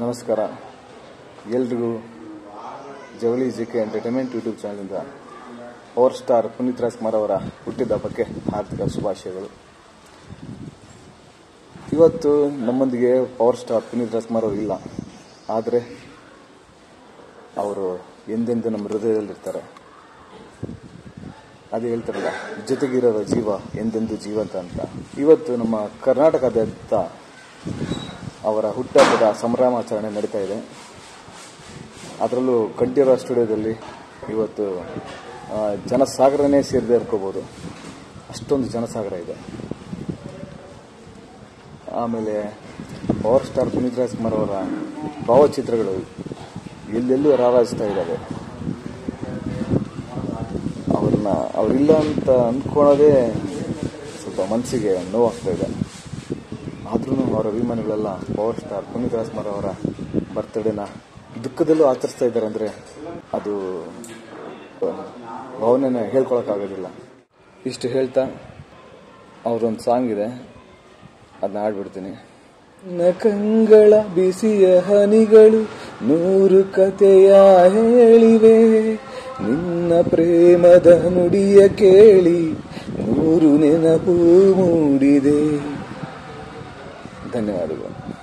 ನಮಸ್ಕಾರ. ಎಲ್ರಿಗೂ Javali G K entertainment YouTube ಚಾನಲಿಂದ power star Puneeth Rajkumar ಅವರ ಹುಟ್ಟಿದ ಹಬ್ಬಕ್ಕೆ ಹಾರ್ದಿಕ ಶುಭಾಶಯಗಳು. ಇವತ್ತು ನಮ್ಮೊಂದಿಗೆ ಪವರ್ ಸ್ಟಾರ್ ಪುನೀತ್ ರಾಜ್ಕುಮಾರ್ ಅವರು ಇಲ್ಲ. ಆದರೆ ಅವರು ಎಂದೆಂದು ನಮ್ಮ ಹೃದಯದಲ್ಲಿರ್ತಾರೆ ಅದೇ ಹೇಳ್ತಾರಲ್ಲ, ಜೊತೆಗಿರೋರ ಜೀವ ಎಂದೆಂದು ಜೀವಂತ ಅಂತ. ಇವತ್ತು ನಮ್ಮ ಕರ್ನಾಟಕದಾದ್ಯಂತ ಅವರ ಹುಟ್ಟಹಬ್ಬದ ಸಂಭ್ರಮಾಚರಣೆ ನಡೀತಾ ಇದೆ. ಅದರಲ್ಲೂ ಕಂಠೀರ ಸ್ಟುಡಿಯೋದಲ್ಲಿ ಇವತ್ತು ಜನಸಾಗರನೇ ಸೇರಿದೆ ಇರ್ಕೋಬೋದು. ಅಷ್ಟೊಂದು ಜನಸಾಗರ ಇದೆ. ಆಮೇಲೆ ಪವರ್ ಸ್ಟಾರ್ ಪುನೀತ್ ರಾಜ್ಕುಮಾರ್ ಅವರ ಭಾವಚಿತ್ರಗಳು ಎಲ್ಲೆಲ್ಲೂ ರಾರಾಜಿಸ್ತಾ ಇದ್ದಾವೆ. ಅವ್ರನ್ನ ಅವರಿಲ್ಲ ಅಂತ ಅಂದ್ಕೊಳ್ಳೋದೇ ಸ್ವಲ್ಪ ಮನಸ್ಸಿಗೆ ನೋವಾಗ್ತಾ ಇದೆ. ಆದ್ರೂ ಅವರ ಅಭಿಮಾನಿಗಳೆಲ್ಲ ಪವರ್ ಸ್ಟಾರ್ ಪುನೀತ್ ರಾಜ್ಕುಮಾರ್ ಅವರ ಬರ್ತ್ಡೇನ ದುಃಖದಲ್ಲೂ ಆಚರಿಸ್ತಾ ಇದ್ದಾರೆ ಅಂದರೆ ಅದು ಭಾವನೆನ ಹೇಳ್ಕೊಳಕ್ಕಾಗೋದಿಲ್ಲ ಇಷ್ಟು ಹೇಳ್ತಾ ಅವ್ರೊಂದು ಸಾಂಗ್ ಇದೆ. ಅದನ್ನ ಹಾಡ್ಬಿಡ್ತೀನಿ. ನಕಂಗಳ ಬಿಸಿಯ ಹನಿಗಳು ನೂರು ಕಥೆಯ ಹೇಳಿವೆ. ನಿನ್ನ ಪ್ರೇಮದ ನುಡಿಯ ಕೇಳಿ ನೂರು ನೆನಪು ಮೂಡಿದೆ. 天然アルゴ